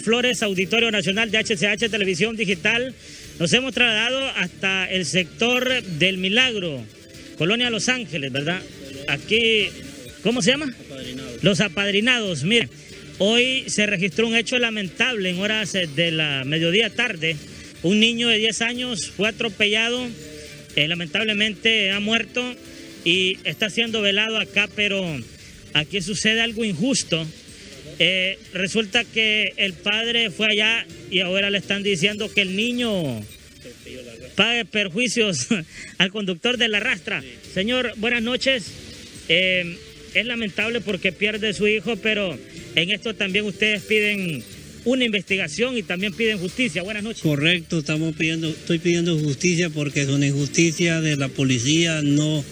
Flores, Auditorio Nacional de HCH Televisión Digital. Nos hemos trasladado hasta el sector del Milagro, Colonia Los Ángeles, ¿verdad? Aquí, ¿cómo se llama? Los apadrinados. Miren, hoy se registró un hecho lamentable en horas de la mediodía tarde. Un niño de 10 años fue atropellado, eh, lamentablemente ha muerto y está siendo velado acá, pero aquí sucede algo injusto. Eh, resulta que el padre fue allá y ahora le están diciendo que el niño pague perjuicios al conductor de la rastra. Señor, buenas noches. Eh, es lamentable porque pierde su hijo, pero en esto también ustedes piden una investigación y también piden justicia. Buenas noches. Correcto, estamos pidiendo, estoy pidiendo justicia porque es una injusticia de la policía no,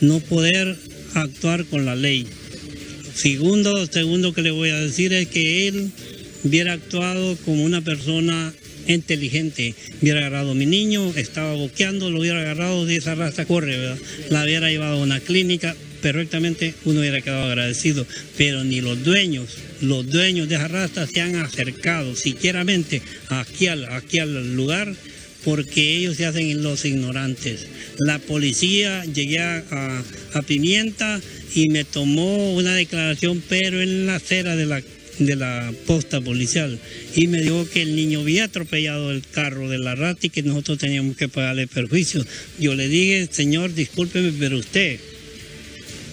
no poder actuar con la ley. Segundo, segundo que le voy a decir es que él hubiera actuado como una persona inteligente. Hubiera agarrado a mi niño, estaba boqueando, lo hubiera agarrado de esa raza, corre, ¿verdad? La hubiera llevado a una clínica, perfectamente uno hubiera quedado agradecido. Pero ni los dueños, los dueños de esa raza se han acercado siquieramente aquí al, aquí al lugar porque ellos se hacen los ignorantes. La policía llegué a, a Pimienta y me tomó una declaración, pero en la acera de la, de la posta policial. Y me dijo que el niño había atropellado el carro de la rata y que nosotros teníamos que pagarle perjuicio. Yo le dije, señor, discúlpeme, pero usted,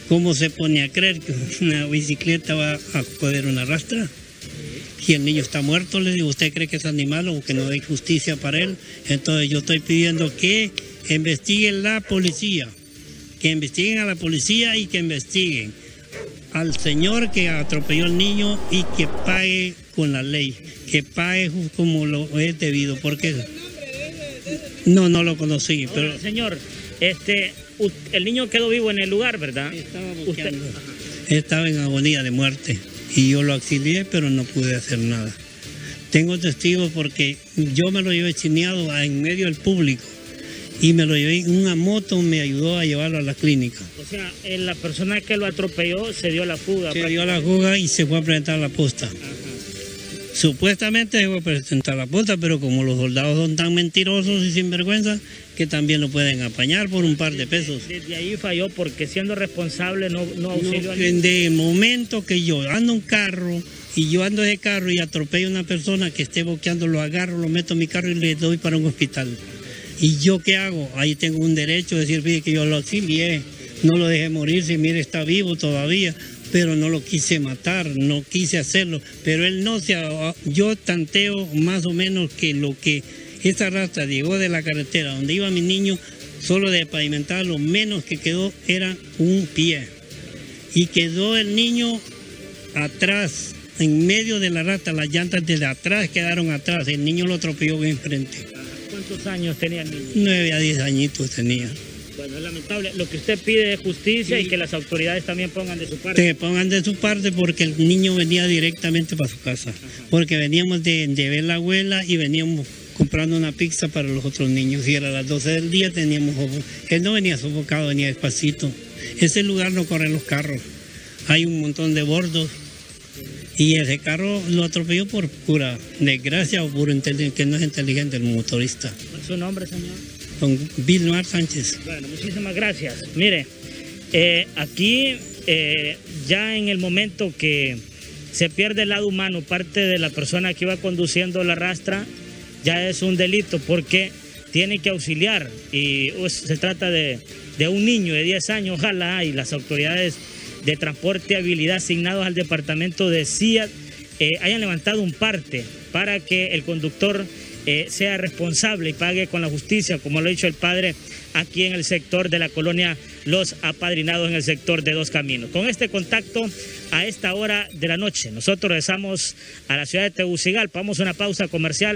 ¿cómo se pone a creer que una bicicleta va a poder una rastra? Y el niño está muerto, le digo, ¿usted cree que es animal o que no hay justicia para él? Entonces yo estoy pidiendo que investiguen la policía que investiguen a la policía y que investiguen al señor que atropelló al niño y que pague con la ley, que pague como lo es debido, porque no, no lo conocí, pero señor, este, el niño quedó vivo en el lugar, ¿verdad? Estaba Estaba en agonía de muerte y yo lo auxilié, pero no pude hacer nada. Tengo testigos porque yo me lo llevé chineado en medio del público y me lo llevé en una moto, me ayudó a llevarlo a la clínica. O sea, la persona que lo atropelló se dio la fuga. Se dio la fuga y se fue a presentar la posta. Supuestamente se fue a presentar la posta, pero como los soldados son tan mentirosos y sinvergüenza, que también lo pueden apañar por un par de pesos. Desde ahí falló porque siendo responsable no, no auxilió no, el momento que yo ando un carro y yo ando de carro y atropello a una persona que esté boqueando, lo agarro, lo meto en mi carro y le doy para un hospital. ¿Y yo qué hago? Ahí tengo un derecho de decir, que yo lo auxilié, no lo dejé morir, si mire, está vivo todavía, pero no lo quise matar, no quise hacerlo. Pero él no se... Yo tanteo más o menos que lo que esa raza llegó de la carretera donde iba mi niño, solo de pavimentar, lo menos que quedó era un pie. Y quedó el niño atrás, en medio de la rata, las llantas de atrás quedaron atrás, el niño lo atropelló enfrente. ¿Cuántos años tenía el niño? Nueve a diez añitos tenía. Bueno, es lamentable. Lo que usted pide es justicia y que las autoridades también pongan de su parte. Que pongan de su parte porque el niño venía directamente para su casa. Porque veníamos de, de, ver la abuela y veníamos comprando una pizza para los otros niños. Y era a las 12 del día teníamos... Él no venía sofocado, venía despacito. Ese lugar no corren los carros. Hay un montón de bordos y ese carro lo atropelló por pura desgracia o por que no es inteligente el motorista. ¿Cuál es su nombre, señor? Don Vilmar Sánchez. Bueno, muchísimas gracias. Mire, eh, aquí eh, ya en el momento que se pierde el lado humano, parte de la persona que iba conduciendo la rastra, ya es un delito porque tiene que auxiliar y pues, se trata de, de un niño de 10 años, ojalá, y las autoridades de transporte y habilidad asignados al departamento de CIA eh, hayan levantado un parte para que el conductor eh, sea responsable y pague con la justicia, como lo ha dicho el padre aquí en el sector de la colonia Los Apadrinados, en el sector de Dos Caminos. Con este contacto a esta hora de la noche, nosotros regresamos a la ciudad de Tegucigalpa, vamos a una pausa comercial